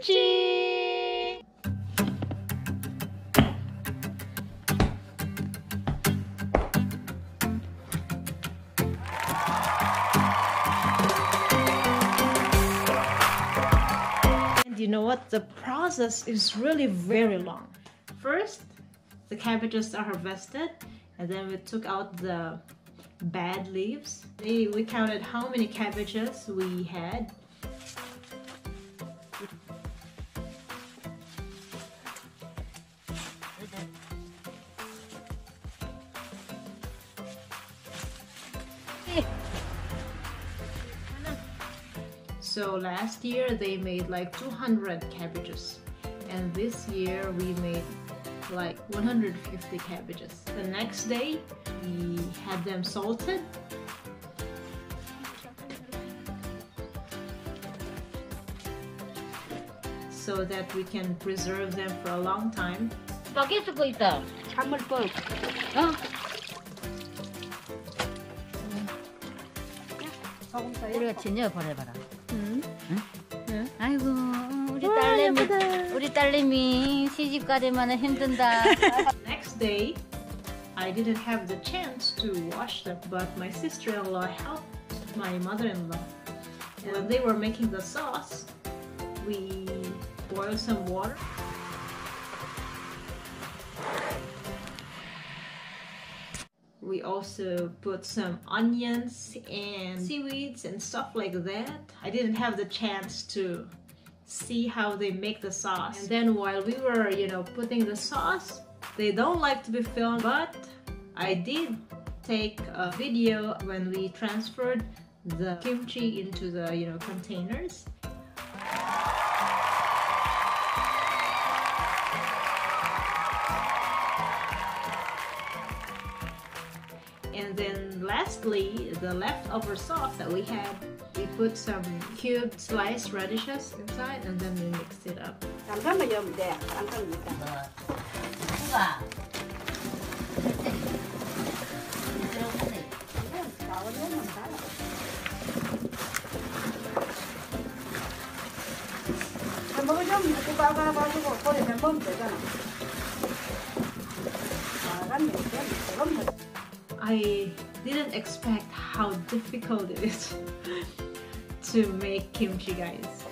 kimchi! And you know what? The process is really very long. First, the cabbages are harvested and then we took out the bad leaves. We counted how many cabbages we had. So last year they made like 200 cabbages and this year we made like 150 cabbages. The next day we had them salted. So that we can preserve them for a long time. 떡이 쓰고 있다. 찬물법. 어? 우리가 진여 보내봐라. 음. 아이고 우리 와, 딸내미 예쁘다. 우리 딸내미 시집가려면 힘든다. Next day, I didn't have the chance to wash them, but my sister-in-law helped my mother-in-law. And when they were making the sauce, we boiled some water. Also put some onions and seaweeds and stuff like that. I didn't have the chance to see how they make the sauce. And then while we were, you know, putting the sauce, they don't like to be filmed, but I did take a video when we transferred the kimchi into the, you know, containers. And then lastly, the leftover sauce that we had, we put some cubed sliced radishes inside and then we mixed it up. I didn't expect how difficult it is to make kimchi guys.